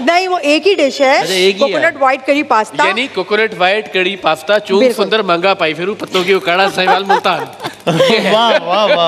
नहीं वो एक ही डिश है। अच्छा, कोकोनट व्हाइट करी पास्ता यानी कोकोनट व्हाइट करी पास्ता चूंग सुंदर मंगा पाई फिर पत्तों की उकाड़ा सहीवाल मुल्तान। वाह वाह वाह।